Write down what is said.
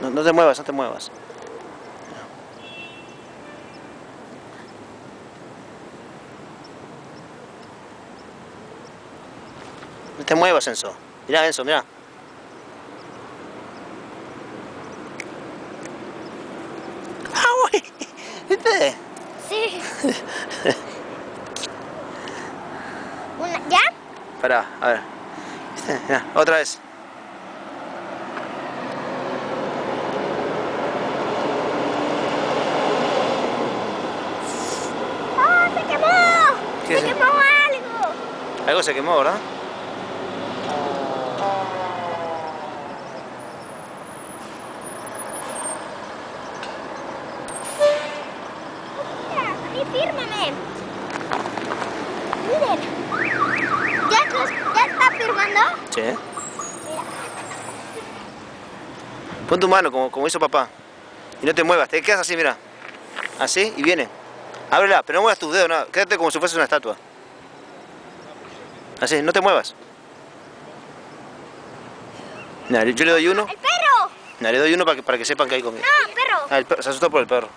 No, no te muevas, no te muevas. No te muevas, Enzo. Mirá, Enzo, mirá. ¡Ah! ¿Viste? Sí. Una, ¿Ya? Pará, a ver. Mirá, otra vez. ¡Oh, se quemó! ¿Qué se quemó algo. Algo se quemó, ¿verdad? Mira, mí fírmame. Miren. ¿Ya, los- ¿Ya está firmando? Sí. Mira. Pon tu mano como, como hizo papá. Y no te muevas, te quedas así, mira. Así y viene. Ábrela, pero no muevas tus dedos, nada. Quédate como si fuese una estatua. Así, no te muevas. Mira, yo le doy uno. ¡El perro! Mira, le doy uno para que, para que sepan que hay comida. No, perro. Ah, el perro, se asustó por el perro.